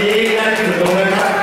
いいなって思います。